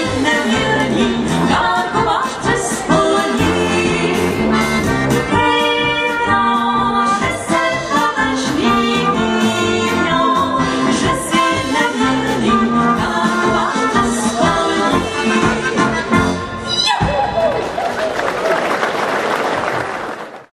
in the beauty.